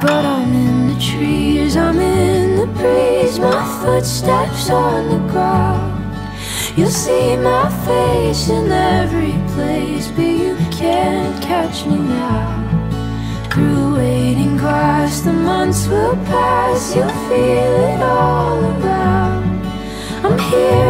But I'm in the trees, I'm in the breeze. My footsteps on the ground. You'll see my face in every place But you can't catch me now. Through waiting grass, the months will pass. You'll feel it all around. I'm here